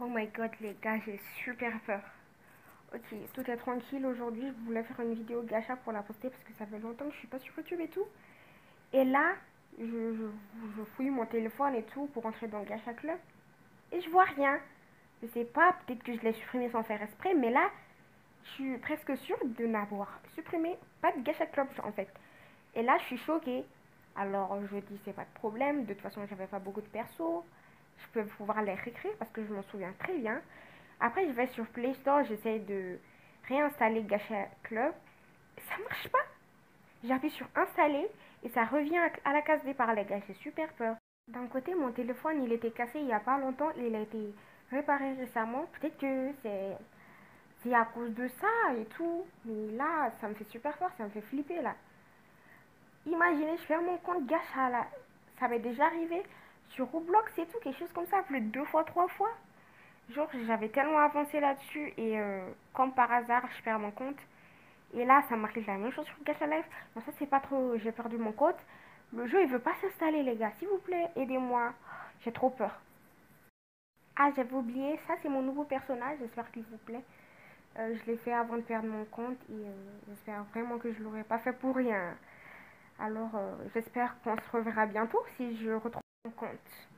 Oh my god les gars, j'ai super peur. Ok, tout est tranquille aujourd'hui. Je voulais faire une vidéo gacha pour la poster parce que ça fait longtemps que je suis pas sur YouTube et tout. Et là, je, fouille mon téléphone et tout pour entrer dans Gacha Club. Et je vois rien. Je sais pas, peut-être que je l'ai supprimé sans faire esprit, mais là, je suis presque sûre de n'avoir supprimé pas de Gacha Club en fait. Et là, je suis choquée. Alors, je dis, c'est pas de problème. De toute façon, j'avais pas beaucoup de persos je peux pouvoir les réécrire parce que je m'en souviens très bien. Après, je vais sur Play Store, j'essaie de réinstaller Gacha Club. Ça marche pas. J'appuie sur installer et ça revient à la case départ, les gars. J'ai super peur. D'un côté, mon téléphone, il était cassé il y a pas longtemps il a été réparé récemment. Peut-être que c'est à cause de ça et tout. Mais là, ça me fait super peur, ça me fait flipper là. Imaginez, je fais mon compte Gacha là. Ça m'est déjà arrivé sur Roblox et tout, quelque chose comme ça, plus de deux fois, trois fois. Genre, j'avais tellement avancé là-dessus et euh, comme par hasard, je perds mon compte. Et là, ça m'arrive la même chose sur Gacha Life. Non, ça, c'est pas trop. J'ai perdu mon compte. Le jeu, il veut pas s'installer, les gars. S'il vous plaît, aidez-moi. J'ai trop peur. Ah, j'avais oublié. Ça, c'est mon nouveau personnage. J'espère qu'il vous plaît. Euh, je l'ai fait avant de perdre mon compte et euh, j'espère vraiment que je l'aurais pas fait pour rien. Alors, j'espère qu'on se reverra bientôt si je retrouve compte.